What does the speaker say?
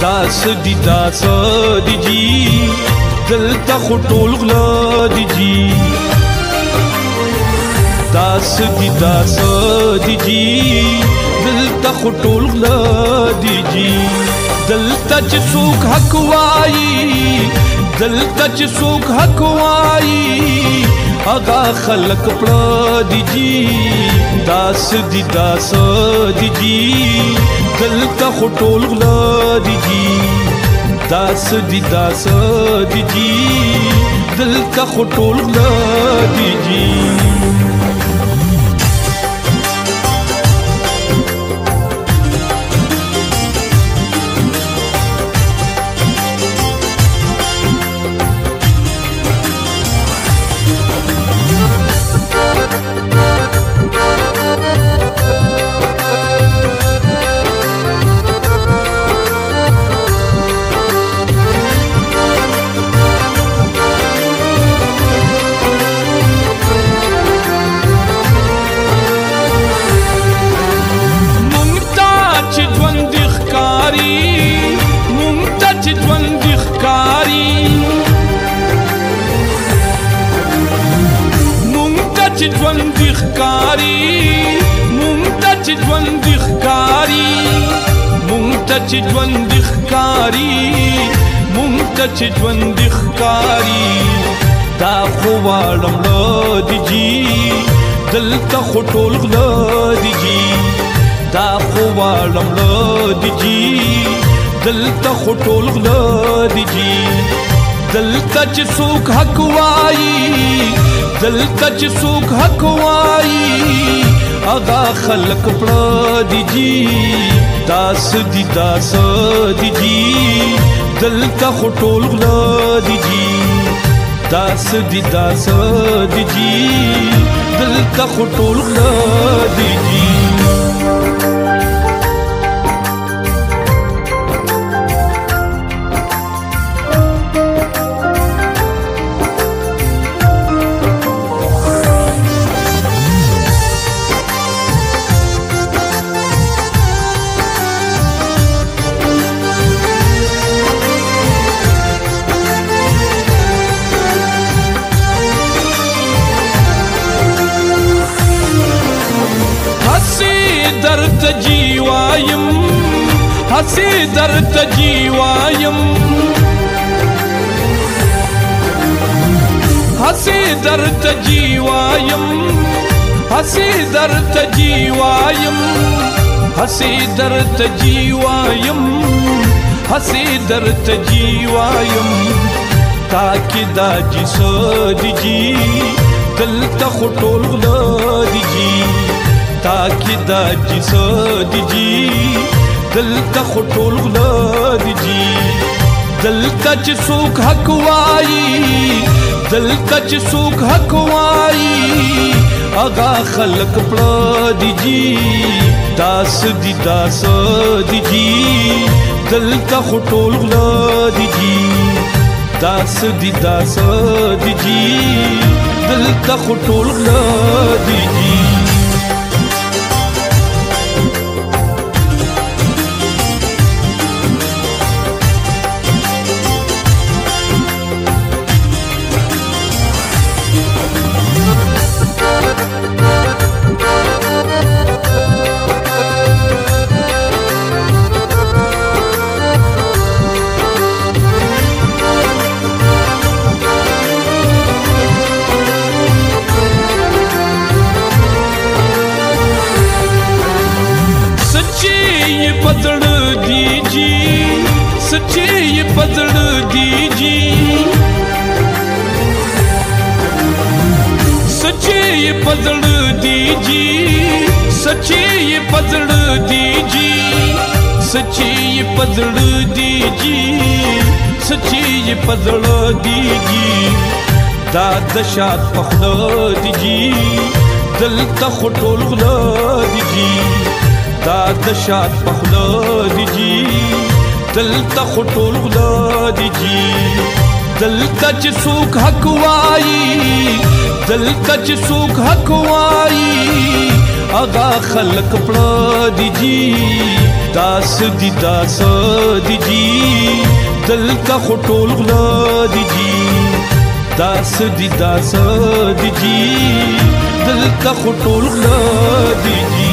داس دی داس دی جی دلته خو ټول غلا دی جی داس دی داس دی جی دلته خو ټول غلا دی جی دلته چې څوک حق وایي دلته چې څوک حق وایي اغا خلق پړه دی جی داس دی داس دی جی دلته خټول غلا دی داس دي داس دي جي دل کا خټول غلا دي جي ښکاری مونږ ته چې ژوند ښکاری مونږ ته چې ژوند ښکاری مونږ ته چې ژوند ښکاری دا خو واړم له دیږي دلته خو ټول غله دیږي دا خو واړم له دیږي دلته خو ټول غله دیږي دل کچ سوک حق وای دل کچ سوک حق وای اغا خلق پړه دی جی داس دی داس دی جی دل کا خټول غلا دی جی داس دی داس دی جی دل کا خټول غلا دی جی അസീതർത്ത ജീവായും ഹസീതർത്ത ജീവായും ഹസീതർത്ത ജീവായും ഹസീതർത്ത ജീവായും ഹസീതർത്ത ജീവായും تاکیداجی سودی جی دل تا خټول غلادی جی تاکیداجی سودی جی دلته خو ټول غله دي دلته چې څوک حق وایي دلته چې څوک حق وایي اغا خلق پړه دي داس دي داس دي دلته خو ټول غله دي داس دي داس دي دلته خو ټول غله سچي پزړ دي جي سچي پزړ دي جي سچي پزړ دي جي دا د شاد پخله دي جي دل ته خټول غله دي جي دا د شاد پخله دي جي دل ته خټول غله دي جي دلته چې څوک حق وایي دلته چې څوک حق وایي اغا خلق پړه دی جی داس دی داس دی جی دل کا خټول غلا دی جی داس دی داس دی جی دل کا خټول غلا دی جی